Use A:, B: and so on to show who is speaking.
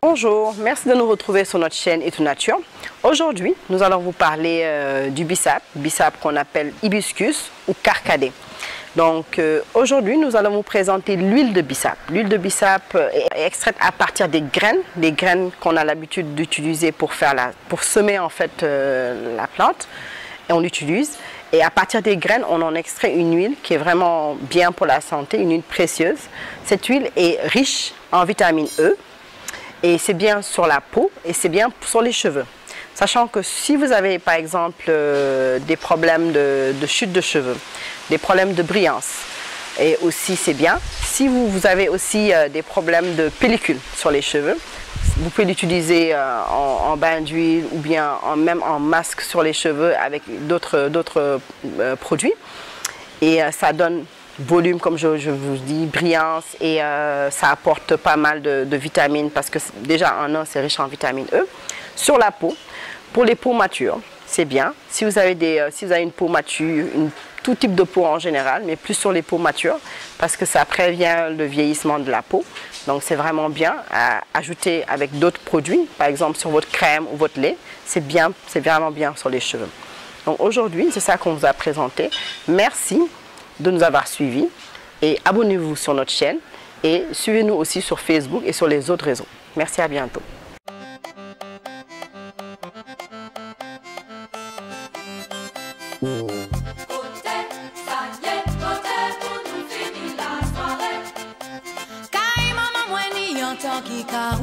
A: Bonjour, merci de nous retrouver sur notre chaîne Et tout nature. Aujourd'hui, nous allons vous parler euh, du bissap, bissap qu'on appelle hibiscus ou carcadé. Donc euh, aujourd'hui, nous allons vous présenter l'huile de bissap. L'huile de bissap est extraite à partir des graines, des graines qu'on a l'habitude d'utiliser pour pour semer en fait euh, la plante. Et on l'utilise. Et à partir des graines, on en extrait une huile qui est vraiment bien pour la santé, une huile précieuse. Cette huile est riche en vitamine E et c'est bien sur la peau et c'est bien sur les cheveux. Sachant que si vous avez par exemple euh, des problèmes de, chute de cheveux, des problèmes de brillance, et aussi c'est bien. Si vous, avez aussi euh, des problèmes de pellicule sur les cheveux, vous pouvez l'utiliser euh, en, bain d'huile ou bien même en masque sur les cheveux avec d'autres produits. Et ça donne volume, comme je, vous dis, brillance et ça apporte pas mal de, de vitamines parce que déjà en un, c'est riche en vitamine E. Sur la peau, pour les peaux matures, c'est bien. Si vous avez, des, euh, si vous avez une peau mature, tout type de peau en général, mais plus sur les peaux matures, parce que ça prévient le vieillissement de la peau. Donc c'est vraiment bien à ajouter avec d'autres produits, par exemple sur votre crème ou votre lait. C'est bien, c'est vraiment bien sur les cheveux. Donc aujourd'hui, c'est ça qu'on vous a présenté. Merci de nous avoir suivis et abonnez-vous sur notre chaîne et suivez-nous aussi sur Facebook et sur les autres réseaux. Merci, à bientôt. Ki ka ou